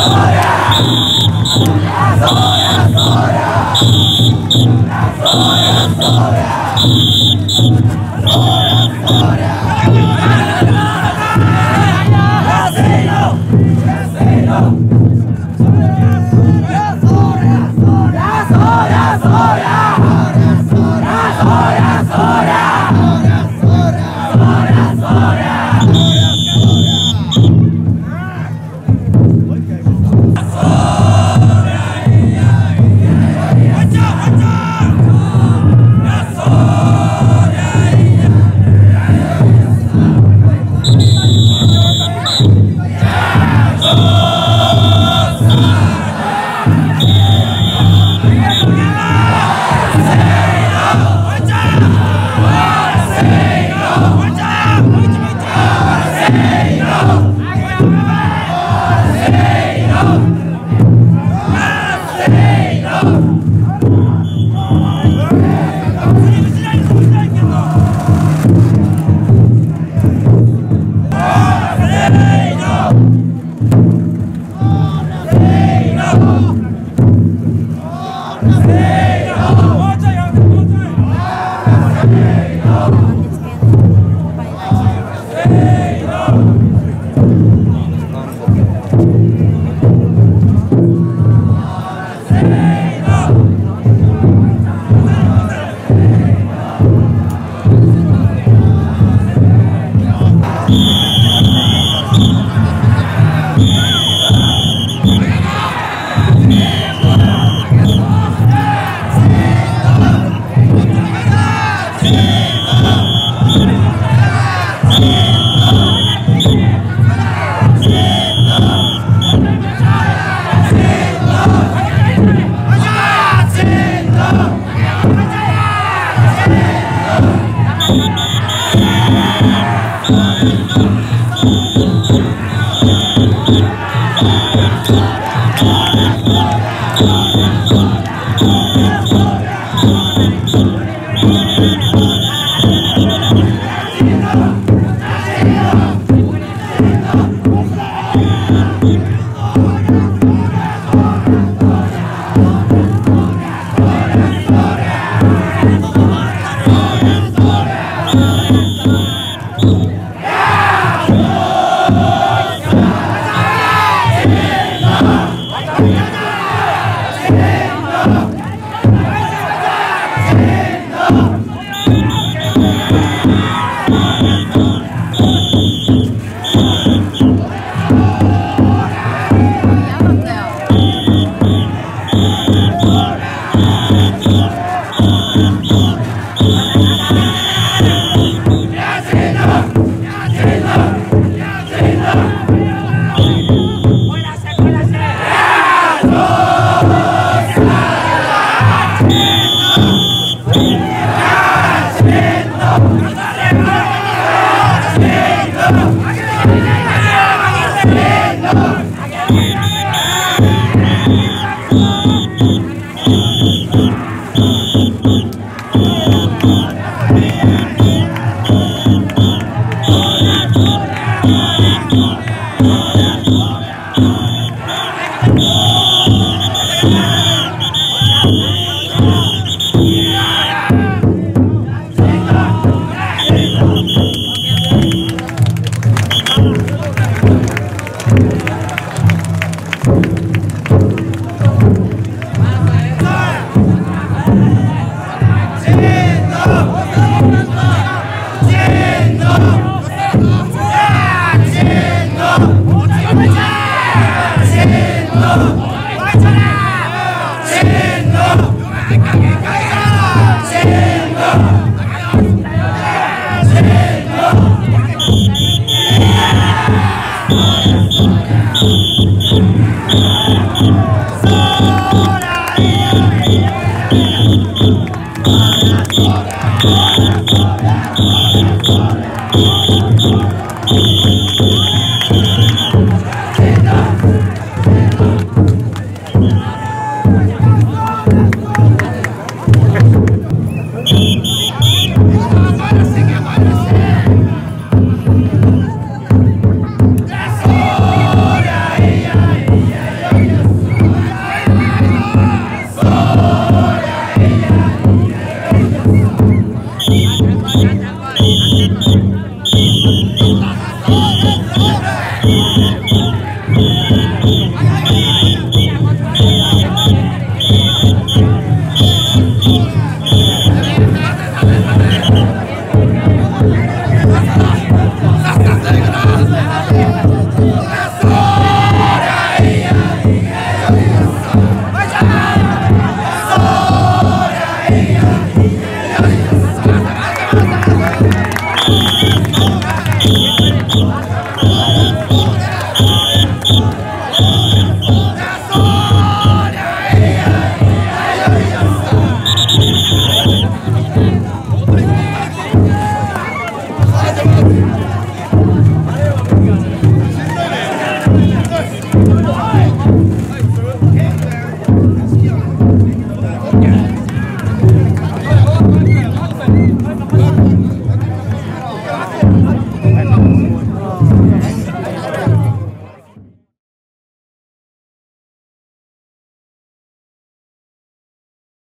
Azora, Azora, Azora, Azora.